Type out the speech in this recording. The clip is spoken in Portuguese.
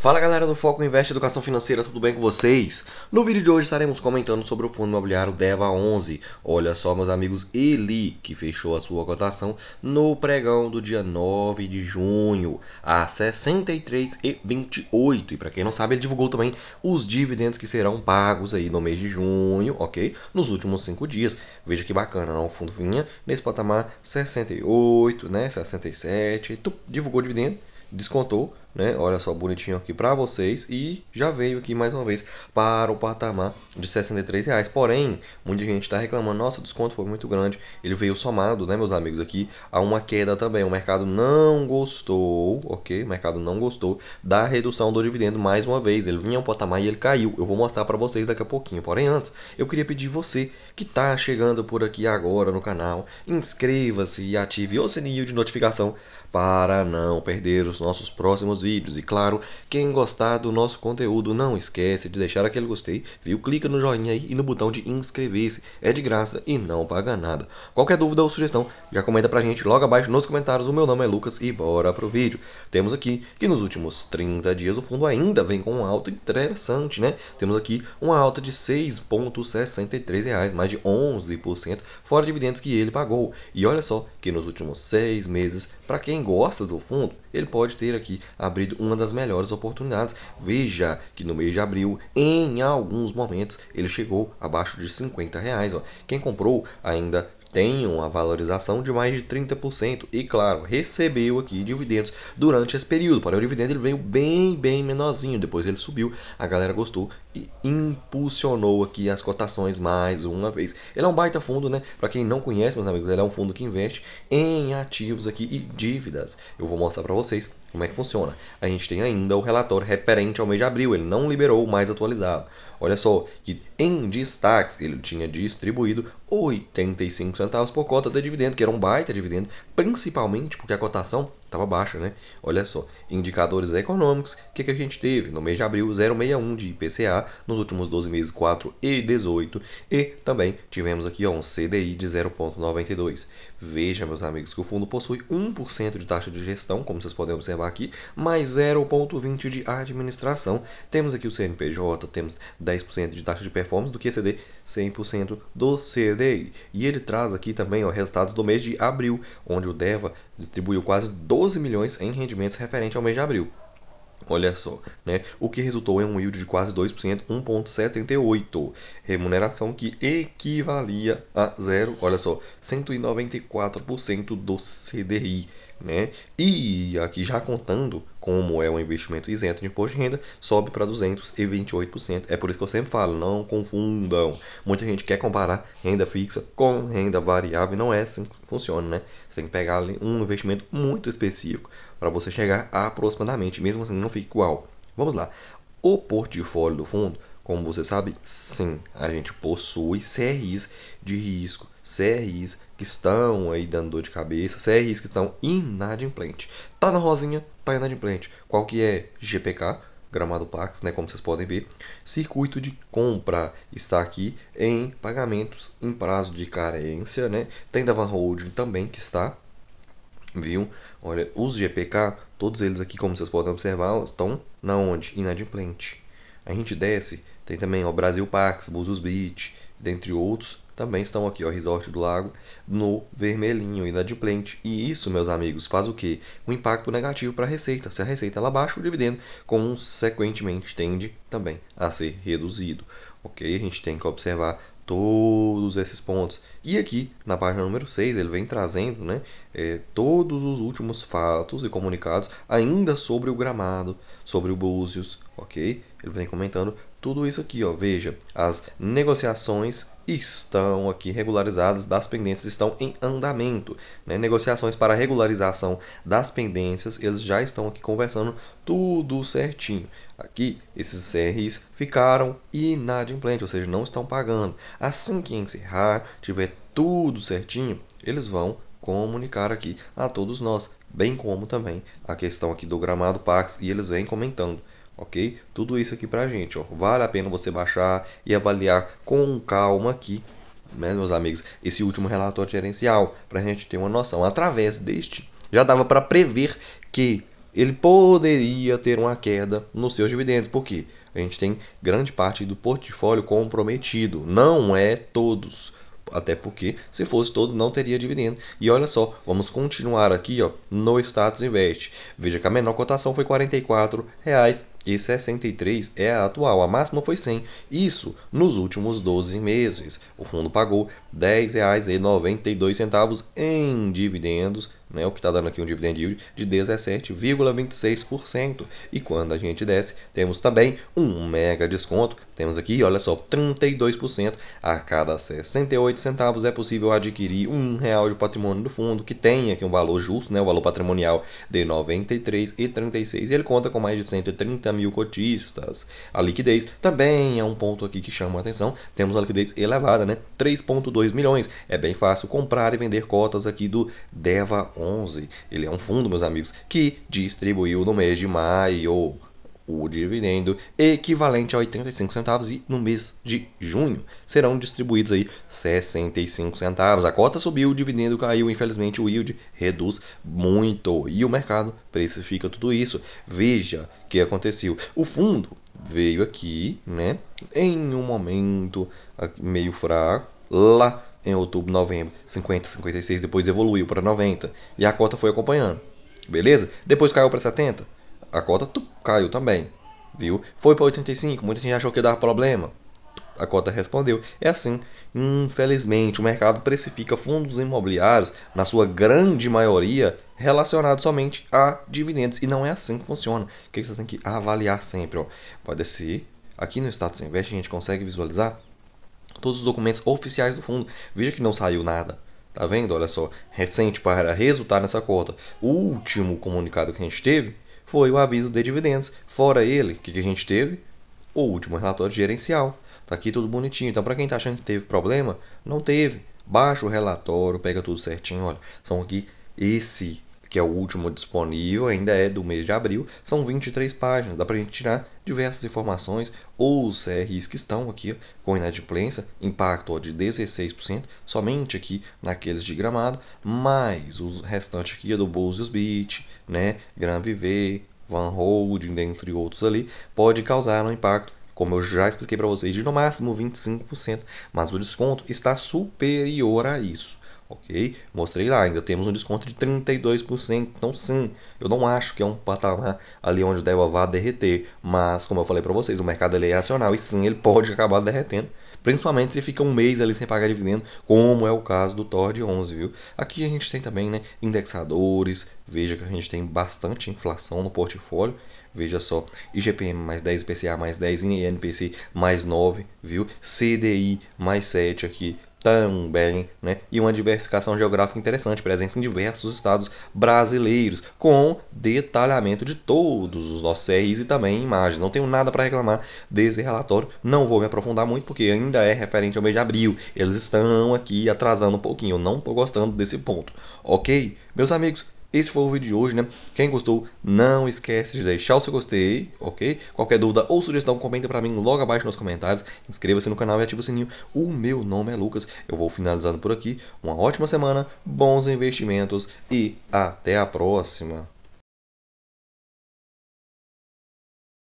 Fala galera do Foco Investe Educação Financeira, tudo bem com vocês? No vídeo de hoje estaremos comentando sobre o fundo imobiliário Deva 11. Olha só, meus amigos, ele que fechou a sua cotação no pregão do dia 9 de junho a 63,28. E para quem não sabe, ele divulgou também os dividendos que serão pagos aí no mês de junho, ok? Nos últimos cinco dias. Veja que bacana, não? O fundo vinha nesse patamar 68, né? 67, divulgou dividendo descontou, né? Olha só, bonitinho aqui para vocês e já veio aqui mais uma vez para o patamar de 63 reais. Porém, muita gente está reclamando, nossa, o desconto foi muito grande. Ele veio somado, né, meus amigos, aqui a uma queda também. O mercado não gostou, ok? O mercado não gostou da redução do dividendo mais uma vez. Ele vinha ao patamar e ele caiu. Eu vou mostrar para vocês daqui a pouquinho. Porém, antes, eu queria pedir você que está chegando por aqui agora no canal, inscreva-se e ative o sininho de notificação para não perder os nossos próximos vídeos. E claro, quem gostar do nosso conteúdo, não esquece de deixar aquele gostei, viu? Clica no joinha aí e no botão de inscrever-se. É de graça e não paga nada. Qualquer dúvida ou sugestão, já comenta pra gente logo abaixo nos comentários. O meu nome é Lucas e bora pro vídeo. Temos aqui que nos últimos 30 dias o fundo ainda vem com uma alta interessante, né? Temos aqui uma alta de R$ 6,63, mais de 11%, fora dividendos que ele pagou. E olha só que nos últimos seis meses, para quem gosta do fundo, ele pode ter aqui abrido uma das melhores oportunidades. Veja que no mês de abril, em alguns momentos, ele chegou abaixo de 50 reais. Ó. Quem comprou ainda tem uma valorização de mais de 30% e claro, recebeu aqui dividendos durante esse período. Porém, o dividendo ele veio bem, bem menorzinho, depois ele subiu, a galera gostou e impulsionou aqui as cotações mais uma vez. Ele é um baita fundo, né? Para quem não conhece, meus amigos, ele é um fundo que investe em ativos aqui e dívidas. Eu vou mostrar para vocês como é que funciona. A gente tem ainda o relatório referente ao mês de abril, ele não liberou o mais atualizado. Olha só que em destaques ele tinha distribuído 85 centavos por cota de dividendo, que era um baita dividendo, principalmente porque a cotação estava baixa, né? Olha só, indicadores econômicos, o que, que a gente teve? No mês de abril, 0,61 de IPCA, nos últimos 12 meses, 4,18, e também tivemos aqui ó, um CDI de 0,92. Veja, meus amigos, que o fundo possui 1% de taxa de gestão, como vocês podem observar aqui, mais 0,20% de administração. Temos aqui o CNPJ, temos 10% de taxa de performance do QCD, 100% do CDI. E ele traz aqui também os resultados do mês de abril, onde o DEVA distribuiu quase 12 milhões em rendimentos referente ao mês de abril. Olha só, né? O que resultou em um yield de quase 2%, 1,78. Remuneração que equivalia a zero, olha só, 194% do CDI, né? E aqui já contando como é um investimento isento de imposto de renda, sobe para 228%. É por isso que eu sempre falo, não confundam. Muita gente quer comparar renda fixa com renda variável não é assim que funciona, né? Você tem que pegar um investimento muito específico para você chegar aproximadamente, mesmo assim não fica igual. Vamos lá. O portfólio do fundo, como você sabe, sim, a gente possui CRIs de risco, CRIs que estão aí dando dor de cabeça, CRIs que estão inadimplentes. Tá na rosinha, tá inadimplente. Qual que é GPK? Gramado Pax, né, como vocês podem ver. Circuito de compra está aqui em pagamentos em prazo de carência, né? Tem da Van Holding também que está, viu? Olha, os GPK, todos eles aqui, como vocês podem observar, estão na onde? Inadimplente. A gente desce, tem também o Brasil Pax, Búzios Beach, dentre outros, também estão aqui, ó, Resort do Lago, no vermelhinho, inadimplente. E isso, meus amigos, faz o quê? Um impacto negativo para a receita. Se a receita ela baixa, o dividendo, consequentemente, tende também a ser reduzido. Ok? A gente tem que observar todos esses pontos. E aqui, na página número 6, ele vem trazendo né, é, todos os últimos fatos e comunicados ainda sobre o gramado, sobre o Búzios, ok? Ele vem comentando tudo isso aqui, ó. Veja, as negociações estão aqui regularizadas, das pendências estão em andamento. Né? Negociações para regularização das pendências, eles já estão aqui conversando tudo certinho. Aqui, esses CRs ficaram inadimplentes, ou seja, não estão pagando. Assim que encerrar, tiver tudo certinho, eles vão comunicar aqui a todos nós, bem como também a questão aqui do gramado Pax, e eles vêm comentando ok? Tudo isso aqui pra gente, ó. Vale a pena você baixar e avaliar com calma aqui, né, meus amigos, esse último relatório gerencial, para a gente ter uma noção. Através deste, já dava para prever que ele poderia ter uma queda nos seus dividendos. Por quê? A gente tem grande parte do portfólio comprometido. Não é todos. Até porque, se fosse todo, não teria dividendo. E olha só, vamos continuar aqui ó, no status invest. Veja que a menor cotação foi R$ 44,63 é a atual. A máxima foi 100. Isso nos últimos 12 meses. O fundo pagou R$ 10,92 em dividendos né, o que está dando aqui um dividend yield de 17,26%. E quando a gente desce, temos também um mega desconto. Temos aqui, olha só, 32%. A cada 68 centavos é possível adquirir um real de patrimônio do fundo, que tem aqui um valor justo, né, o valor patrimonial de 93,36. E ele conta com mais de 130 mil cotistas. A liquidez também é um ponto aqui que chama a atenção. Temos uma liquidez elevada, né? 3,2 milhões. É bem fácil comprar e vender cotas aqui do Deva 11. Ele é um fundo, meus amigos, que distribuiu no mês de maio o dividendo equivalente a 85 centavos e no mês de junho serão distribuídos aí 65 centavos. A cota subiu, o dividendo caiu, infelizmente o yield reduz muito e o mercado precifica tudo isso. Veja o que aconteceu. O fundo veio aqui, né, em um momento meio fraco, lá em outubro, novembro, 50, 56, depois evoluiu para 90 e a cota foi acompanhando. Beleza? Depois caiu para 70, a cota tup, caiu também, viu? Foi para 85, muita gente achou que dar problema. A cota respondeu. É assim, infelizmente, o mercado precifica fundos imobiliários, na sua grande maioria, relacionados somente a dividendos. E não é assim que funciona. O que você tem que avaliar sempre? Ó. Pode ser, aqui no Status Invest a gente consegue visualizar todos os documentos oficiais do fundo. Veja que não saiu nada. Tá vendo? Olha só, recente para resultar nessa cota. O último comunicado que a gente teve foi o aviso de dividendos. Fora ele, o que, que a gente teve? O último relatório gerencial. Tá aqui tudo bonitinho. Então, para quem está achando que teve problema, não teve. Baixa o relatório, pega tudo certinho. Olha, são aqui esse que é o último disponível, ainda é do mês de abril, são 23 páginas. Dá para a gente tirar diversas informações, ou os CRIs que estão aqui com inadimplência, impacto de 16%, somente aqui naqueles de gramado, mais os restantes aqui do Búzios Beach, né, Gran Viver, Van Holding, dentre outros ali, pode causar um impacto como eu já expliquei para vocês, de no máximo 25%, mas o desconto está superior a isso ok? Mostrei lá, ainda temos um desconto de 32%. Então, sim, eu não acho que é um patamar ali onde o Deva vá derreter. Mas, como eu falei para vocês, o mercado é acional e sim, ele pode acabar derretendo. Principalmente se fica um mês ali sem pagar dividendo, como é o caso do TOR 11, viu? Aqui a gente tem também né, indexadores. Veja que a gente tem bastante inflação no portfólio. Veja só, IGPM mais 10, IPCA mais 10, INPC mais 9, viu? CDI mais 7 aqui, também, né? E uma diversificação geográfica interessante, presença em diversos estados brasileiros, com detalhamento de todos os nossos CRIs e também imagens. Não tenho nada para reclamar desse relatório, não vou me aprofundar muito porque ainda é referente ao mês de abril. Eles estão aqui atrasando um pouquinho, eu não estou gostando desse ponto, ok? Meus amigos, esse foi o vídeo de hoje, né? Quem gostou, não esquece de deixar o seu gostei, ok? Qualquer dúvida ou sugestão, comenta pra mim logo abaixo nos comentários. Inscreva-se no canal e ative o sininho. O meu nome é Lucas. Eu vou finalizando por aqui. Uma ótima semana, bons investimentos e até a próxima.